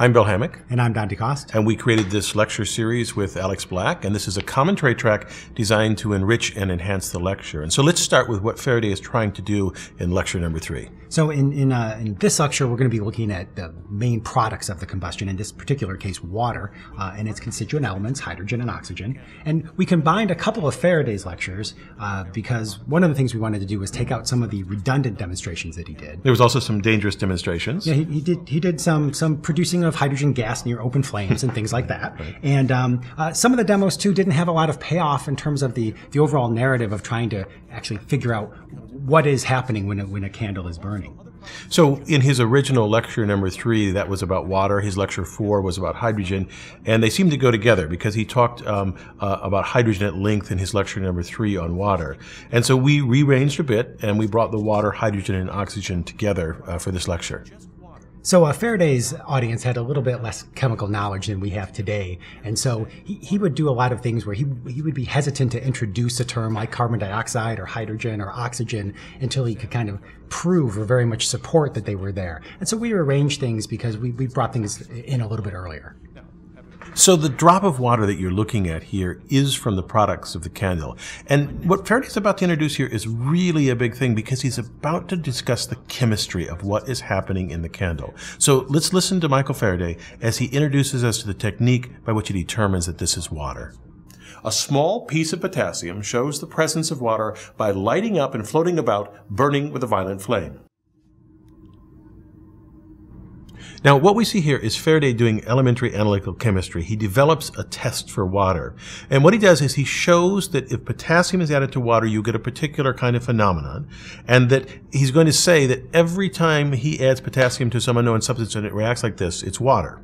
I'm Bill Hammack. And I'm Don DeCoste. And we created this lecture series with Alex Black, and this is a commentary track designed to enrich and enhance the lecture. And so let's start with what Faraday is trying to do in lecture number three. So in, in, uh, in this lecture, we're going to be looking at the main products of the combustion, in this particular case, water, uh, and its constituent elements, hydrogen and oxygen. And we combined a couple of Faraday's lectures uh, because one of the things we wanted to do was take out some of the redundant demonstrations that he did. There was also some dangerous demonstrations. Yeah, he, he did he did some some producing of hydrogen gas near open flames and things like that. Right. And um, uh, some of the demos too didn't have a lot of payoff in terms of the the overall narrative of trying to actually figure out what is happening when a, when a candle is burning. So, in his original lecture number three, that was about water. His lecture four was about hydrogen, and they seem to go together because he talked um, uh, about hydrogen at length in his lecture number three on water. And so we rearranged a bit, and we brought the water, hydrogen, and oxygen together uh, for this lecture. So uh, Faraday's audience had a little bit less chemical knowledge than we have today, and so he, he would do a lot of things where he he would be hesitant to introduce a term like carbon dioxide or hydrogen or oxygen until he could kind of prove or very much support that they were there. And so we arranged things because we, we brought things in a little bit earlier. So the drop of water that you're looking at here is from the products of the candle. And what Faraday's about to introduce here is really a big thing because he's about to discuss the chemistry of what is happening in the candle. So let's listen to Michael Faraday as he introduces us to the technique by which he determines that this is water. A small piece of potassium shows the presence of water by lighting up and floating about, burning with a violent flame. Now, what we see here is Faraday doing elementary analytical chemistry. He develops a test for water. And what he does is he shows that if potassium is added to water, you get a particular kind of phenomenon. And that he's going to say that every time he adds potassium to some unknown substance and it reacts like this, it's water.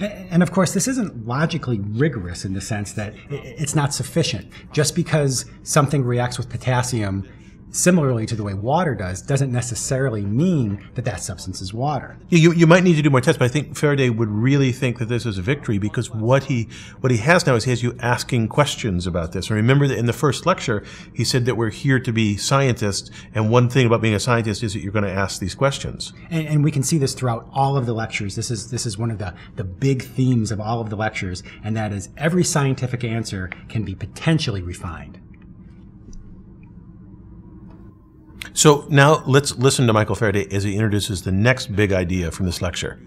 And of course, this isn't logically rigorous in the sense that it's not sufficient. Just because something reacts with potassium similarly to the way water does, doesn't necessarily mean that that substance is water. You, you might need to do more tests, but I think Faraday would really think that this is a victory because what he what he has now is he has you asking questions about this. And remember that in the first lecture, he said that we're here to be scientists, and one thing about being a scientist is that you're going to ask these questions. And, and we can see this throughout all of the lectures. This is this is one of the the big themes of all of the lectures, and that is every scientific answer can be potentially refined. So now let's listen to Michael Faraday as he introduces the next big idea from this lecture.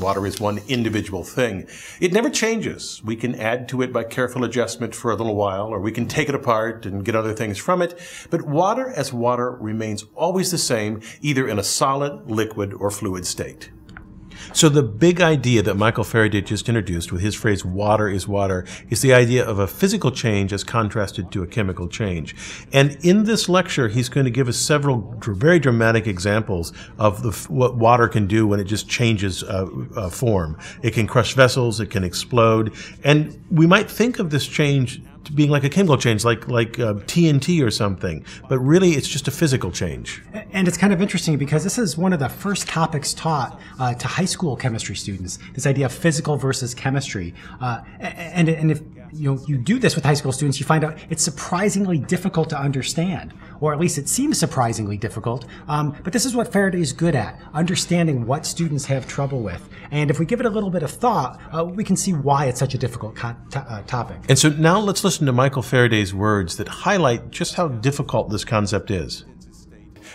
Water is one individual thing. It never changes. We can add to it by careful adjustment for a little while, or we can take it apart and get other things from it. But water as water remains always the same, either in a solid, liquid, or fluid state. So the big idea that Michael Faraday just introduced with his phrase water is water is the idea of a physical change as contrasted to a chemical change. And in this lecture, he's going to give us several very dramatic examples of the, what water can do when it just changes uh, uh, form. It can crush vessels, it can explode, and we might think of this change being like a chemical change, like like uh, TNT or something. But really, it's just a physical change. And it's kind of interesting because this is one of the first topics taught uh, to high school chemistry students. This idea of physical versus chemistry, uh, and and if you know you do this with high school students, you find out it's surprisingly difficult to understand, or at least it seems surprisingly difficult. Um, but this is what Faraday is good at: understanding what students have trouble with. And if we give it a little bit of thought, uh, we can see why it's such a difficult co- uh, topic. And so now let's listen to Michael Faraday's words that highlight just how difficult this concept is.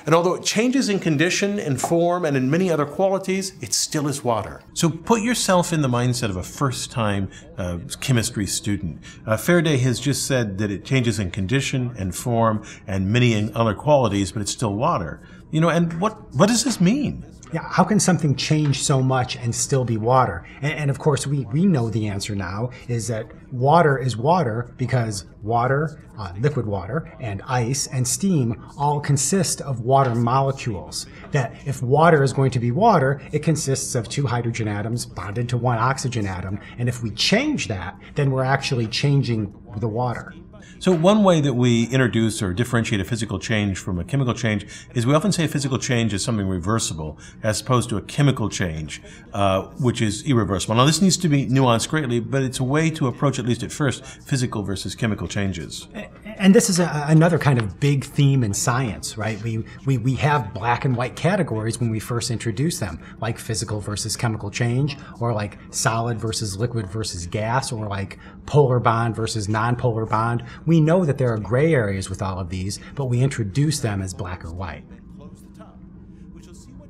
And although it changes in condition and form and in many other qualities, it still is water. So put yourself in the mindset of a first time uh, chemistry student. Uh, Faraday has just said that it changes in condition and form and many other qualities, but it's still water. You know, and what, what does this mean? Yeah, how can something change so much and still be water? And, and, of course, we, we know the answer now is that water is water because water, uh, liquid water, and ice and steam all consist of water molecules. That if water is going to be water, it consists of two hydrogen atoms bonded to one oxygen atom. And if we change that, then we're actually changing the water. So one way that we introduce or differentiate a physical change from a chemical change is we often say physical change is something reversible as opposed to a chemical change, uh, which is irreversible. Now this needs to be nuanced greatly, but it's a way to approach, at least at first, physical versus chemical changes. And this is a, another kind of big theme in science, right? We, we, we have black and white categories when we first introduce them, like physical versus chemical change, or like solid versus liquid versus gas, or like polar bond versus nonpolar bond. We know that there are gray areas with all of these, but we introduce them as black or white.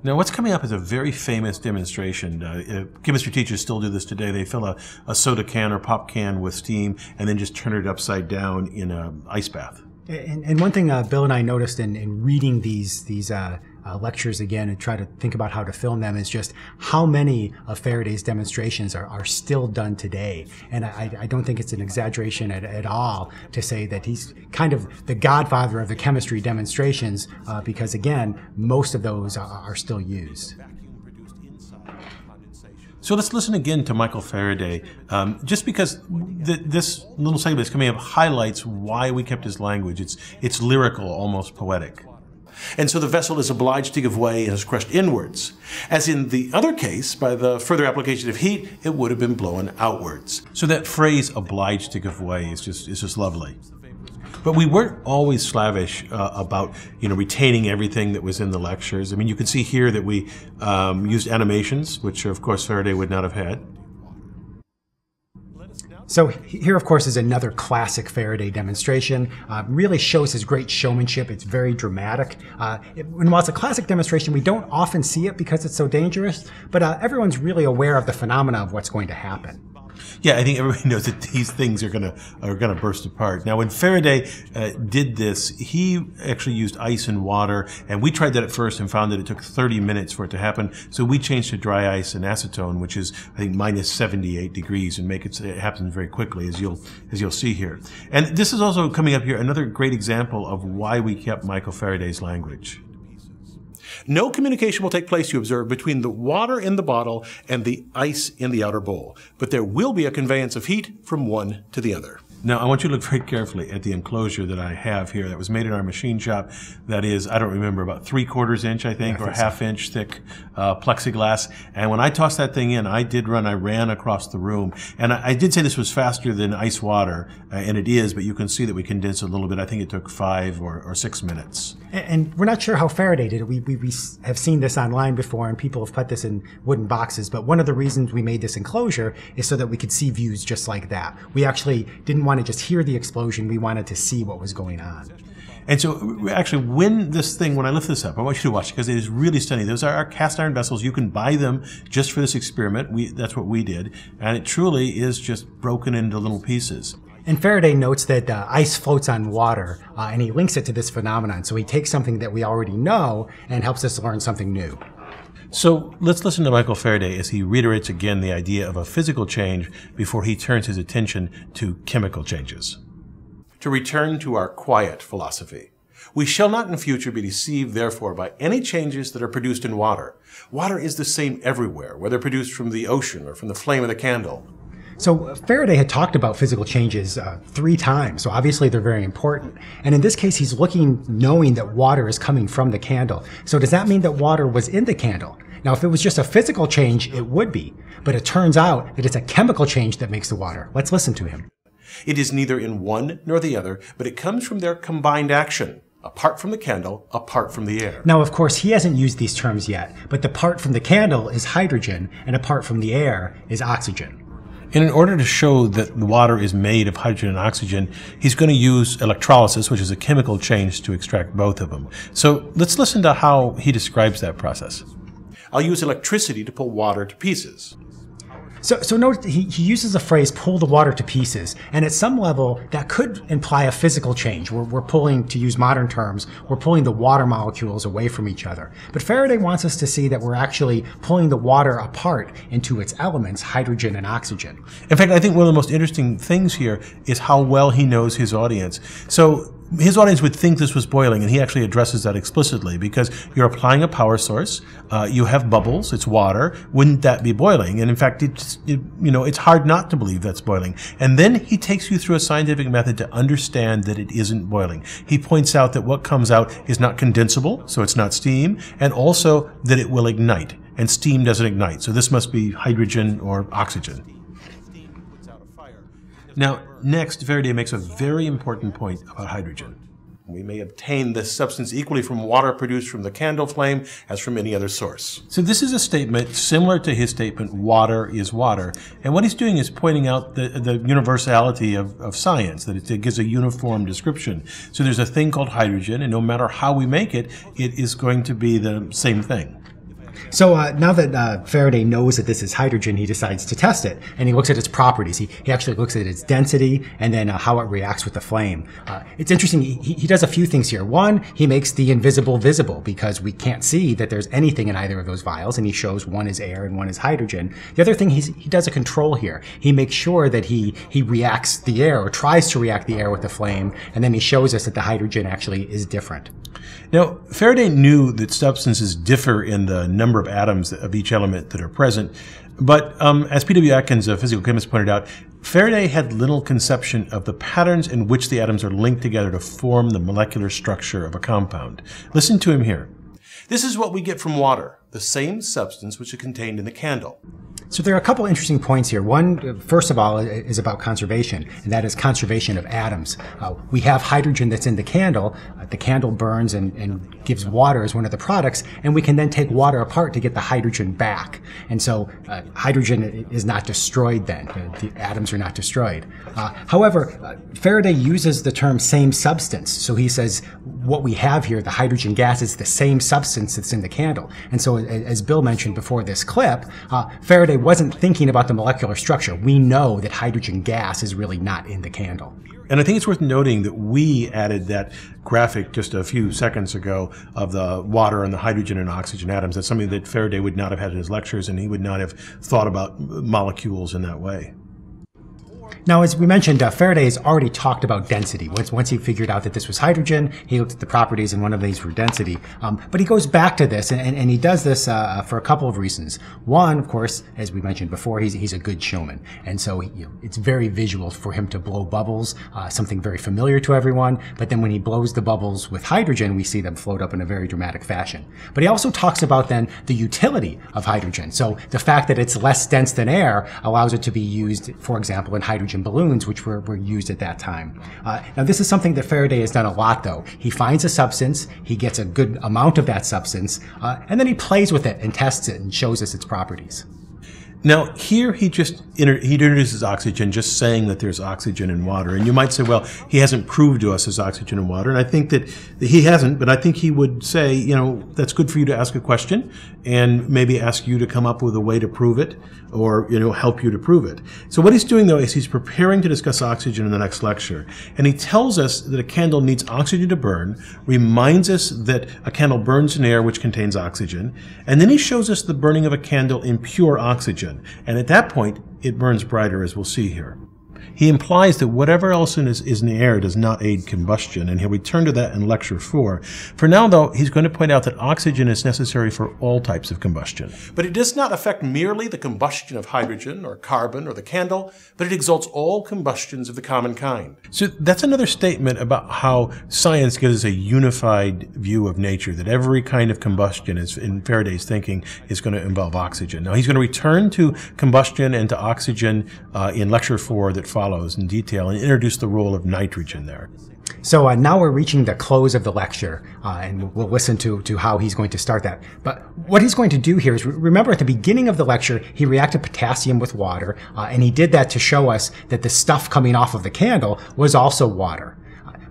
Now, what's coming up is a very famous demonstration. Uh, uh, chemistry teachers still do this today. They fill a, a, soda can or pop can with steam and then just turn it upside down in an ice bath. And, and one thing uh, Bill and I noticed in, in reading these these uh, uh, lectures again and try to think about how to film them is just how many of Faraday's demonstrations are, are still done today. And I, I don't think it's an exaggeration at, at, all to say that he's kind of the godfather of the chemistry demonstrations uh, because, again, most of those are, are still used. So let's listen again to Michael Faraday, um, just because th this little segment is coming up highlights why we kept his language. It's it's lyrical, almost poetic and so the vessel is obliged to give way and is crushed inwards. As in the other case, by the further application of heat, it would have been blown outwards. So that phrase obliged to give way is just, is just lovely. But we weren't always slavish uh, about, you know, retaining everything that was in the lectures. I mean, you can see here that we um, used animations, which of course Faraday would not have had. So here, of course, is another classic Faraday demonstration. Uh, really shows his great showmanship. It's very dramatic. Uh, it, and while it's a classic demonstration, we don't often see it because it's so dangerous, but uh, everyone's really aware of the phenomena of what's going to happen. Yeah, I think everybody knows that these things are gonna are gonna burst apart. Now, when Faraday uh, did this, he actually used ice and water, and we tried that at first and found that it took 30 minutes for it to happen. So we changed to dry ice and acetone, which is I think minus 78 degrees, and make it, it happen very quickly, as you'll as you'll see here. And this is also coming up here another great example of why we kept Michael Faraday's language. No communication will take place, you observe, between the water in the bottle and the ice in the outer bowl, but there will be a conveyance of heat from one to the other. Now, I want you to look very carefully at the enclosure that I have here that was made in our machine shop. That is, I don't remember, about three quarters inch, I think, yeah, I or half so. inch thick uh, plexiglass. And when I tossed that thing in, I did run, I ran across the room. And I, I did say this was faster than ice water, uh, and it is, but you can see that we condensed a little bit. I think it took five or, or six minutes. And, and we're not sure how Faraday did it. We, we, we have seen this online before, and people have put this in wooden boxes. But one of the reasons we made this enclosure is so that we could see views just like that. We actually didn't want want to just hear the explosion. We wanted to see what was going on. And so, actually, when this thing, when I lift this up, I want you to watch because it is really stunning. Those are our cast iron vessels. You can buy them just for this experiment. We, that's what we did. And it truly is just broken into little pieces. And Faraday notes that uh, ice floats on water, uh, and he links it to this phenomenon. So he takes something that we already know and helps us learn something new. So let's listen to Michael Faraday as he reiterates again the idea of a physical change before he turns his attention to chemical changes. To return to our quiet philosophy. We shall not in future be deceived, therefore, by any changes that are produced in water. Water is the same everywhere, whether produced from the ocean or from the flame of the candle. So Faraday had talked about physical changes uh, three times, so obviously they're very important. And in this case, he's looking, knowing that water is coming from the candle. So does that mean that water was in the candle? Now, if it was just a physical change, it would be. But it turns out that it's a chemical change that makes the water. Let's listen to him. It is neither in one nor the other, but it comes from their combined action apart from the candle, apart from the air. Now, of course, he hasn't used these terms yet, but the part from the candle is hydrogen, and apart from the air is oxygen. And in order to show that the water is made of hydrogen and oxygen, he's going to use electrolysis, which is a chemical change to extract both of them. So let's listen to how he describes that process. I'll use electricity to pull water to pieces. So, so note he, he uses the phrase pull the water to pieces. And at some level, that could imply a physical change. We're, we're pulling, to use modern terms, we're pulling the water molecules away from each other. But Faraday wants us to see that we're actually pulling the water apart into its elements, hydrogen and oxygen. In fact, I think one of the most interesting things here is how well he knows his audience. So his audience would think this was boiling, and he actually addresses that explicitly because you're applying a power source. Uh, you have bubbles; it's water. Wouldn't that be boiling? And in fact, it's it, you know it's hard not to believe that's boiling. And then he takes you through a scientific method to understand that it isn't boiling. He points out that what comes out is not condensable, so it's not steam, and also that it will ignite, and steam doesn't ignite. So this must be hydrogen or oxygen. Now, next, Faraday makes a very important point about hydrogen. We may obtain this substance equally from water produced from the candle flame as from any other source. So this is a statement similar to his statement, water is water. And what he's doing is pointing out the, the universality of, of science, that it, it gives a uniform description. So there's a thing called hydrogen, and no matter how we make it, it is going to be the same thing. So uh, now that uh, Faraday knows that this is hydrogen, he decides to test it, and he looks at its properties. He, he actually looks at its density and then uh, how it reacts with the flame. Uh, it's interesting. He, he does a few things here. One, he makes the invisible visible because we can't see that there's anything in either of those vials, and he shows one is air and one is hydrogen. The other thing, he does a control here. He makes sure that he he reacts the air or tries to react the air with the flame, and then he shows us that the hydrogen actually is different. Now, Faraday knew that substances differ in the number of atoms of each element that are present, but um, as P.W. Atkins, a physical chemist, pointed out, Faraday had little conception of the patterns in which the atoms are linked together to form the molecular structure of a compound. Listen to him here. This is what we get from water, the same substance which is contained in the candle. So there are a couple interesting points here. One, first of all, is about conservation, and that is conservation of atoms. Uh, we have hydrogen that's in the candle. Uh, the candle burns and, and, gives water as one of the products, and we can then take water apart to get the hydrogen back. And so uh, hydrogen is not destroyed then. The, the atoms are not destroyed. Uh, however, uh, Faraday uses the term same substance. So he says what we have here, the hydrogen gas, is the same substance that's in the candle. And so as Bill mentioned before this clip, uh, Faraday wasn't thinking about the molecular structure. We know that hydrogen gas is really not in the candle. And I think it's worth noting that we added that graphic just a few seconds ago of the water and the hydrogen and oxygen atoms. That's something that Faraday would not have had in his lectures, and he would not have thought about molecules in that way. Now, as we mentioned, uh, Faraday has already talked about density. Once, once he figured out that this was hydrogen, he looked at the properties, and one of these were density. Um, but he goes back to this, and, and, and he does this uh, for a couple of reasons. One, of course, as we mentioned before, he's, he's a good showman, and so he, you know, it's very visual for him to blow bubbles, uh, something very familiar to everyone. But then when he blows the bubbles with hydrogen, we see them float up in a very dramatic fashion. But he also talks about then the utility of hydrogen. So the fact that it's less dense than air allows it to be used, for example, in hydrogen hydrogen balloons, which were, were used at that time. Uh, now, this is something that Faraday has done a lot, though. He finds a substance, he gets a good amount of that substance, uh, and then he plays with it and tests it and shows us its properties. Now, here he just he introduces oxygen, just saying that there's oxygen in water. And you might say, well, he hasn't proved to us there's oxygen in water. And I think that he hasn't, but I think he would say, you know, that's good for you to ask a question and maybe ask you to come up with a way to prove it or, you know, help you to prove it. So what he's doing, though, is he's preparing to discuss oxygen in the next lecture. And he tells us that a candle needs oxygen to burn, reminds us that a candle burns in air which contains oxygen, and then he shows us the burning of a candle in pure oxygen. And at that point, it burns brighter, as we'll see here. He implies that whatever else is, is in the air does not aid combustion, and he'll return to that in lecture four. For now, though, he's going to point out that oxygen is necessary for all types of combustion. But it does not affect merely the combustion of hydrogen or carbon or the candle, but it exalts all combustions of the common kind. So that's another statement about how science gives us a unified view of nature, that every kind of combustion is, in Faraday's thinking, is going to involve oxygen. Now, he's going to return to combustion and to oxygen uh, in lecture four that follows follows in detail and introduce the role of nitrogen there. So uh, now we're reaching the close of the lecture, uh, and we'll listen to, to how he's going to start that. But what he's going to do here is remember at the beginning of the lecture, he reacted potassium with water, uh, and he did that to show us that the stuff coming off of the candle was also water.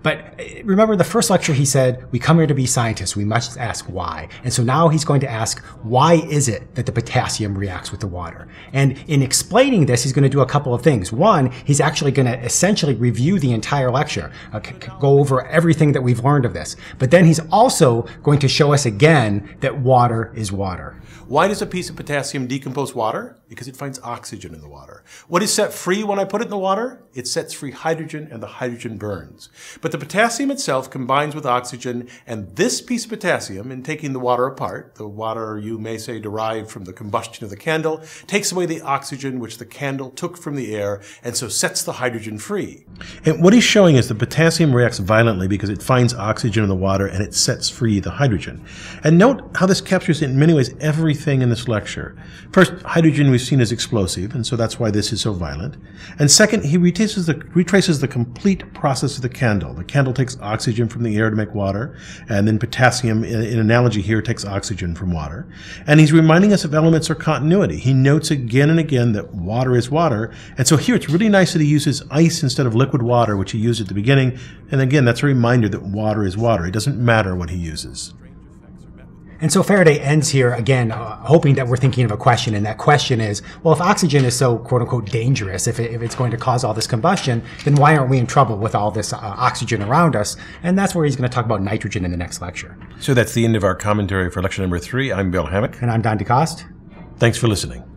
But uh, remember the first lecture he said, we come here to be scientists, we must ask why. And so now he's going to ask, why is it that the potassium reacts with the water? And in explaining this, he's going to do a couple of things. One, he's actually going to essentially review the entire lecture, uh, go over everything that we've learned of this. But then he's also going to show us again that water is water. Why does a piece of potassium decompose water? Because it finds oxygen in the water. What is set free when I put it in the water? It sets free hydrogen and the hydrogen burns. But the potassium itself combines with oxygen, and this piece of potassium, in taking the water apart, the water you may say derived from the combustion of the candle, takes away the oxygen which the candle took from the air, and so sets the hydrogen free. And what he's showing is the potassium reacts violently because it finds oxygen in the water and it sets free the hydrogen. And note how this captures in many ways everything in this lecture. First, hydrogen we've seen as explosive, and so that's why this is so violent. And second, he retraces the, retraces the complete process of the candle. The candle takes oxygen from the air to make water, and then potassium, in, in analogy here, takes oxygen from water. And he's reminding us of elements or continuity. He notes again and again that water is water, and so here it's really nice that he uses ice instead of liquid water, which he used at the beginning. And again, that's a reminder that water is water. It doesn't matter what he uses. And so Faraday ends here again, uh, hoping that we're thinking of a question, and that question is, well, if oxygen is so quote unquote dangerous, if, it, if it's going to cause all this combustion, then why aren't we in trouble with all this uh, oxygen around us? And that's where he's going to talk about nitrogen in the next lecture. So that's the end of our commentary for lecture number three. I'm Bill Hammack. And I'm Don DeCoste. Thanks for listening.